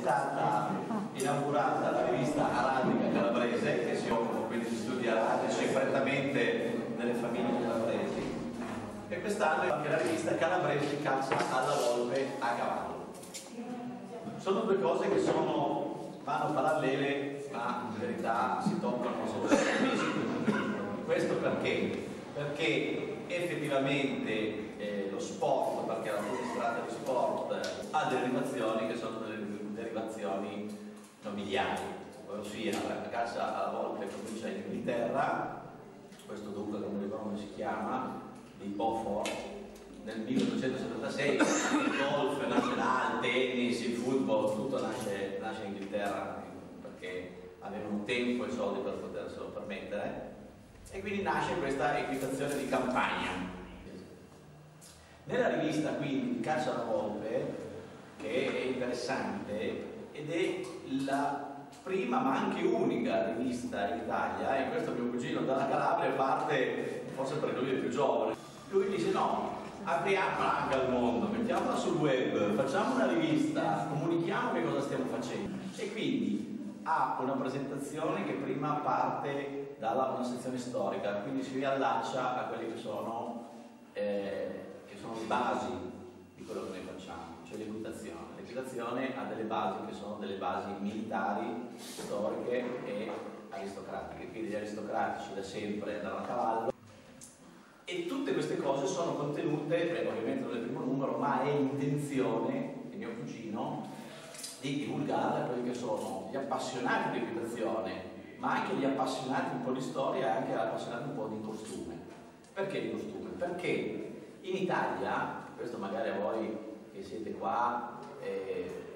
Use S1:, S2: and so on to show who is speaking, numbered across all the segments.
S1: stata inaugurata la rivista Araldica Calabrese che si occupa quindi di studi araldici prettamente nelle famiglie calabresi e quest'anno anche la rivista Calabresi caccia alla volpe a cavallo. Sono due cose che sono, vanno parallele ma in verità si toccano solo Questo perché? Perché effettivamente eh, lo sport, perché la strada di sport ha derivazioni che sono delle derivazioni nobiliari, ossia la caccia alla volta comincia in Inghilterra, questo dunque non mi ricordo come si chiama, di Beaufort, nel 1876 il golf nazionale, il tennis, il football, tutto nasce, nasce in Inghilterra perché avevano tempo e soldi per poterselo permettere e quindi nasce questa equitazione di campagna. Nella rivista quindi Caccia alla Volpe, che è interessante, ed è la prima ma anche unica rivista in Italia, e questo mio cugino dalla Calabria parte, forse perché lui è più giovane, lui dice no, apriamola anche al mondo, mettiamola sul web, facciamo una rivista, comunichiamo che cosa stiamo facendo. E quindi ha una presentazione che prima parte da una sezione storica, quindi si riallaccia a quelle che sono, eh, che sono le basi di quello che noi facciamo, cioè l'equitazione. L'equitazione ha delle basi che sono delle basi militari, storiche e aristocratiche, quindi gli aristocratici da sempre andavano a cavallo e tutte queste cose sono contenute, ovviamente non nel primo numero, ma è intenzione di mio cugino di divulgare quelli che sono gli appassionati di equitazione, ma anche gli appassionati un po' di storia e anche gli appassionati un po' di costume. Perché di costume? Perché in Italia, magari a voi che siete qua eh,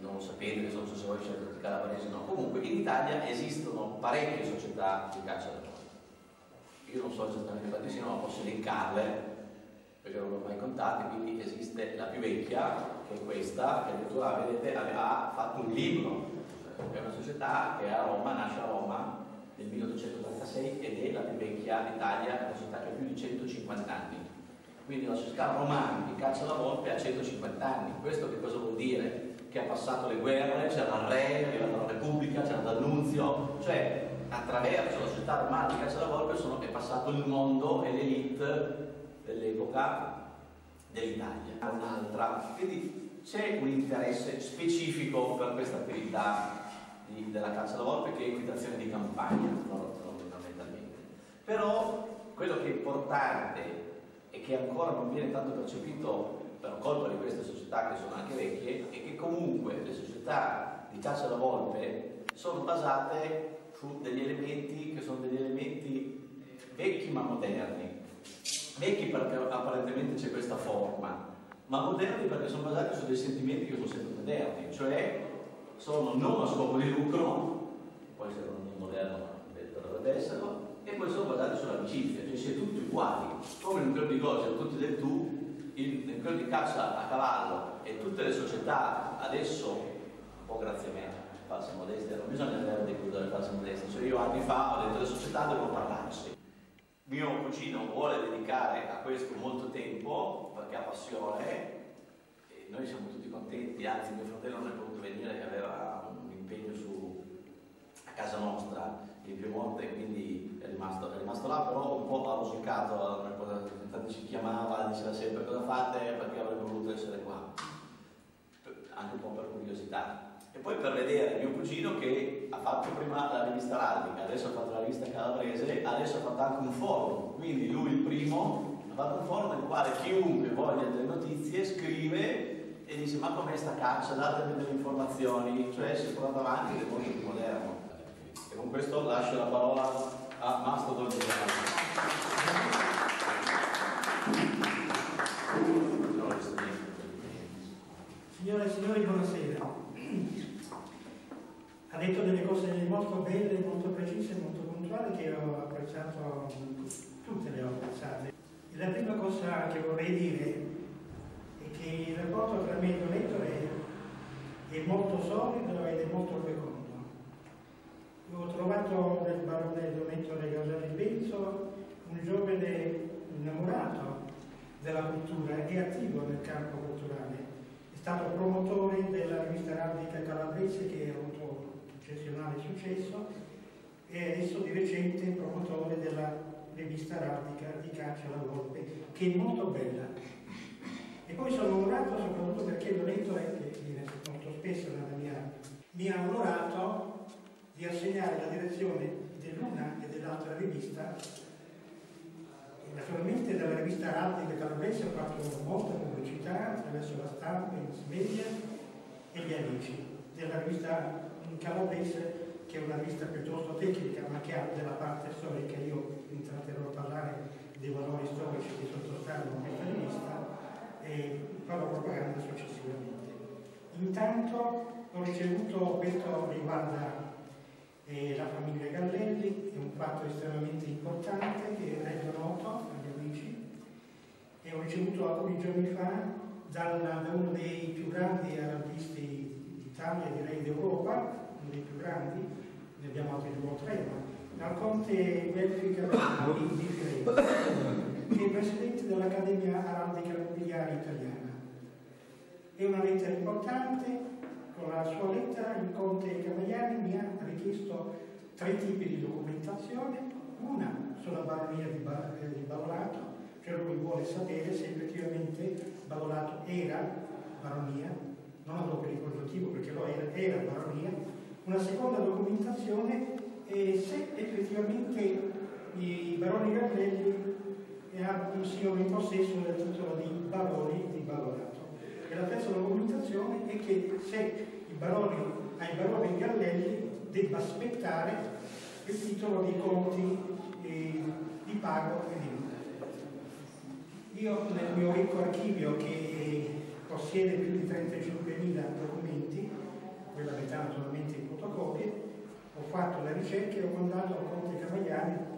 S1: non sapete, che sono se voi siete tutti calabresi, no, comunque in Italia esistono parecchie società di caccia da porto. Io non so esattamente siano, ma posso elencarle perché non l'ho mai contati, quindi esiste la più vecchia, che è questa, che addirittura vedete aveva fatto un libro, è una società che è a Roma, nasce a Roma nel 1836 ed è la più vecchia d'Italia, una società che ha più di 150 anni. Quindi la società romana di caccia alla volpe ha 150 anni. Questo che cosa vuol dire? Che ha passato le guerre, c'era il re, arrivata la Repubblica, c'era l'annunzio, cioè attraverso la società romana di caccia alla volpe sono, è passato il mondo e l'elite dell'epoca dell'Italia un'altra. Quindi c'è un interesse specifico per questa attività di, della caccia alla volpe che è equitazione di campagna, fondamentalmente. Però quello che è importante e che ancora non viene tanto percepito per colpa di queste società che sono anche vecchie è che comunque le società di caccia alla volpe sono basate su degli elementi che sono degli elementi vecchi ma moderni. Vecchi perché apparentemente c'è questa forma, ma moderni perché sono basati su dei sentimenti che sono sempre moderni, cioè sono non a scopo di lucro, può essere un moderno, dovrebbe esserlo, e poi sono basati sull'amicizia, cioè si è tutti uguali, come in quello di Gol siamo tutti del tu, in quello di caccia a cavallo e tutte le società adesso, un po' grazie a me, falsa modestia, non bisogna avere dei delle false modestie, cioè io anni fa ho detto le società devono parlarsi, mio cugino vuole dedicare a questo molto tempo perché ha passione e noi siamo tutti contenti, anzi mio fratello non è potuto venire che aveva un impegno su, a casa nostra in Piemonte quindi è rimasto, è rimasto là però un po' ha rosicato, infatti ci chiamava, diceva sempre cosa fate? Perché avrebbe voluto essere qua, anche un po' per curiosità. E poi per vedere mio cugino che ha fatto prima la rivista araldica, adesso ha fatto la rivista calabrese, adesso ha fatto anche un forum, quindi lui il primo ha fatto un forum nel quale chiunque voglia delle notizie scrive e dice ma com'è sta caccia, datemi delle informazioni, cioè si è portato avanti nel mondo più moderno. E con questo lascio la parola a Mastro Dolgiano.
S2: Signore e signori, buonasera ha detto delle cose molto belle, molto precise, molto puntuali che ho apprezzato, tutte le ho apprezzate. La prima cosa che vorrei dire è che il rapporto tra me e lettore è molto solido ed è molto fecondo. Ho trovato nel barone Domettore Gasali Benzo un giovane innamorato della cultura e attivo nel campo culturale. È stato promotore della rivista araldica Calabrese grande successo e adesso di recente promotore della rivista araldica di Caccia alla Volpe, che è molto bella. E poi sono onorato soprattutto perché Loreto, che viene molto spesso nella mia, mi ha onorato di assegnare la direzione dell'una e dell'altra rivista Naturalmente dalla rivista Araldica Calabrese ho fatto molta pubblicità attraverso la stampa, i media e gli amici. Della rivista Calabrese, che è una rivista piuttosto tecnica, ma che ha della parte storica, io intratterò a parlare dei valori storici che sottostanno a questa rivista e farò propaganda successivamente. Intanto ho ricevuto, questo riguarda eh, la famiglia Gallelli, è un fatto estremamente importante che rendo noto agli amici e ho ricevuto alcuni giorni fa dal, da uno dei più grandi artisti d'Italia, direi d'Europa, uno dei più grandi, ne abbiamo altri due o tre, ma dal conte Belfica di Firenze, che è presidente dell'Accademia Araldica Mobiliare Italiana. È una lettera importante con la sua lettera il conte Cavagliani mi ha richiesto tre tipi di documentazione, una sulla baronia di, ba eh, di Balolato, cioè lui vuole sapere se effettivamente Balolato era baronia, non a dopo ricordattivo perché lo era, era baronia, una seconda documentazione è se effettivamente i baroni Gardelli siano in possesso del titolo di baroni di Balolato. E la terza documentazione è che se baroni, ai baroni Gallelli debba aspettare il titolo di conti eh, di pago e di Io nel mio ricco archivio che possiede più di 35.000 documenti, quella metà naturalmente in fotocopie, ho fatto la ricerca e ho mandato al Conte Cavagliani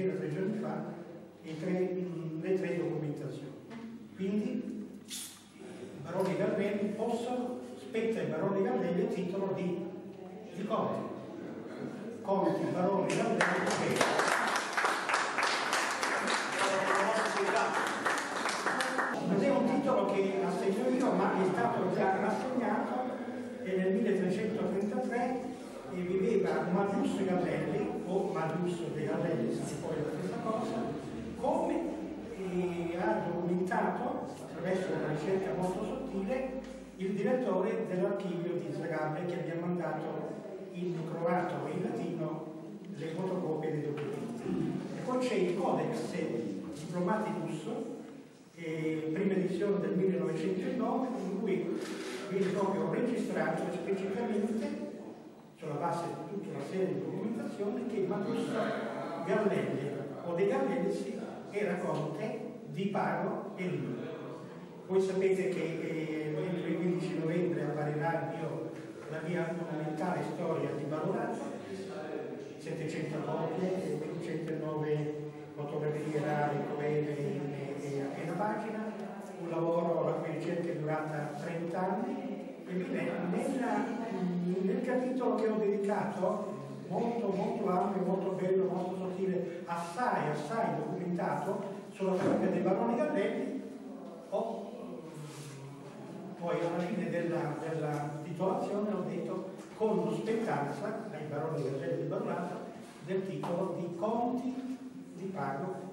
S2: appena tre giorni fa tre, mh, le tre documentazioni. Quindi baroni Gallelli possono, spetta ai baroni Gallelli il titolo di, di conti. Conti, baroni Gallelli, Non è un titolo che assegno io, ma è stato già rassegnato e nel 1333 viveva Marius Gallelli, o Marius de Gallelli, se poi la stessa cosa, come ha documentato, attraverso una ricerca molto sottile, il direttore dell'archivio di Zagabria che abbia mandato in croato e in latino le fotocopie dei documenti. E poi c'è il Codex Diplomaticus, eh, prima edizione del 1909, in cui viene proprio registrato specificamente, sulla base di tutta una serie di documentazioni, che Matus Gallelli o De Gallelli era conte di pago e libro. Voi sapete che entro il 15 novembre apparirà mio, la mia monumentale storia di Balorato, 700 copie, 109 fotografie rare, coene e, a piena pagina, un lavoro la cui ricerca è durata 30 anni e nella, nel capitolo che ho dedicato molto molto ampio, molto bello, molto sottile, assai assai documentato sulla famiglia dei baroni Gallelli o poi alla fine della, della titolazione ho detto con spettanza ai baroni Gallelli di Barlato del titolo di conti di pago